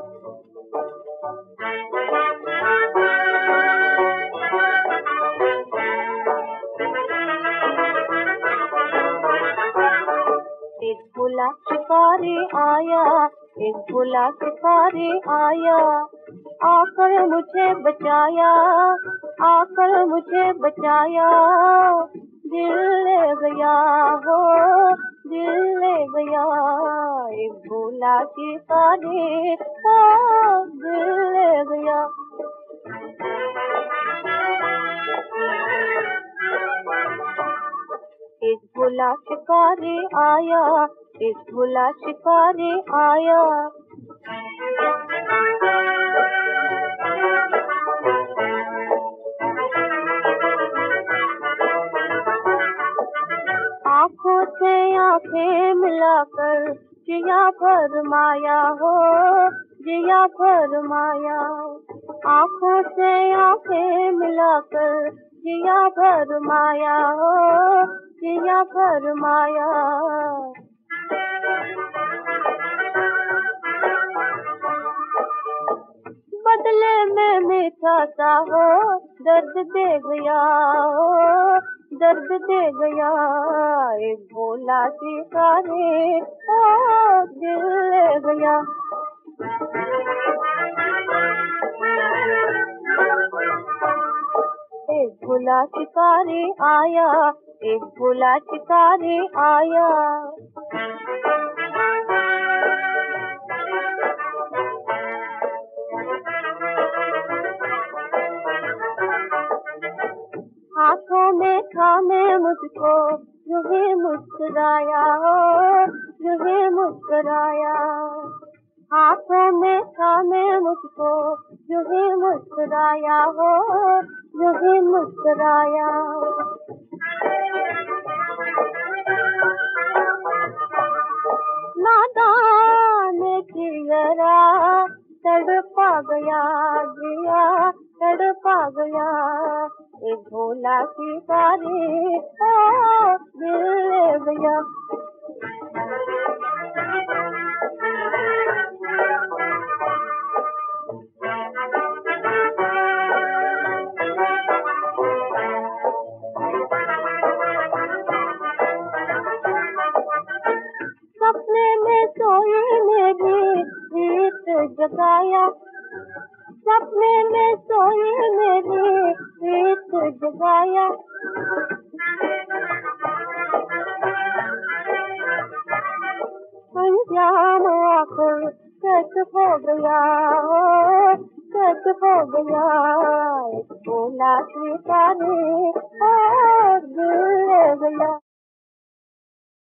एक भोला शिकारी आया, एक भोला शिकारी आया। आकर मुझे बचाया, आकर मुझे बचाया। दिल ले गया। भोला शिकारी दिल ले गया। एक भोला शिकारी आया एक भोला शिकारी आया। आँखों से आँखें मिलाकर जिया फरमाया हो, जिया फरमाया आँखों से आँखें मिलाकर जिया फरमाया हो, जिया फरमाया। बदले में मीठा सा हो, दर्द दे गया हो। दर्द दे गया। एक भोला शिकारी ओ दिल ले गया। एक भोला शिकारी आया, एक भोला शिकारी आया। मुझको यूँ ही मुस्कुराया यूँ ही मुस्कुराया। हाथों में थामे मुझको यूँ ही मुस्कुराया हो यूँ ही मुस्कुराया। नादान जियरा तड़पा गया, जिया तड़पा गया। एक भोला शिकारी जगाया सपने में सोई मेरी प्रीत जगाया। अंजाम आकर सच हो गया हो सच हो गया। बोला सीता ने